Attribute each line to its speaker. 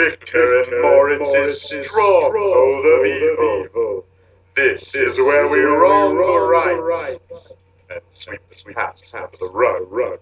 Speaker 1: Victor and Moritz is strong, of evil. This is where we wrong the rights and sweep the past under the rug.